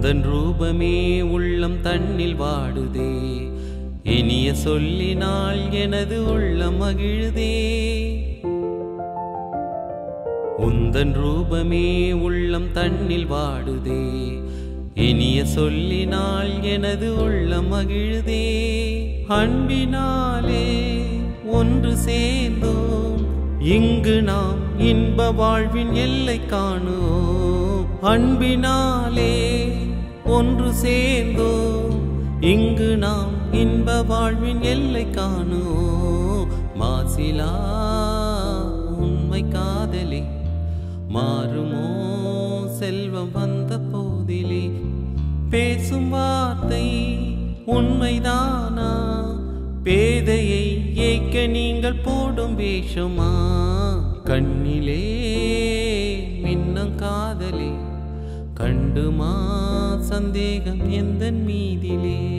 உந்தன் ரூபமே உள்ளம் தன்னில் வாடுதே. இனிய சொல்லினால் எனது உள்ளம் மகிழுதே. உந்தன் ரூபமே உள்ளம் தன்னில் வாடுதே. இனிய சொல்லினால் எனது உள்ளம் மகிழுதே. அன்பினாலே ஒன்று சேர்ந்தோம். இங்கு நாம் இன்ப வாழ்வின் எல்லை காணுவோம். அன்பினாலே ஒன்று சேர்ந்தோம். இங்கு நாம் இன்ப வாழ்வின் எல்லை காணோ மாசிலா உண்மை காதலி மாறுமோ? செல்வம் வந்த போதிலே பேசும் வார்த்தை உண்மைதானா? பேதையை ஏக்க நீங்கள் போடும் வேஷமா? கண்ணிலே மின்னம் காதலே கண்டுமா? சந்தேகம் எந்த மீதிலே?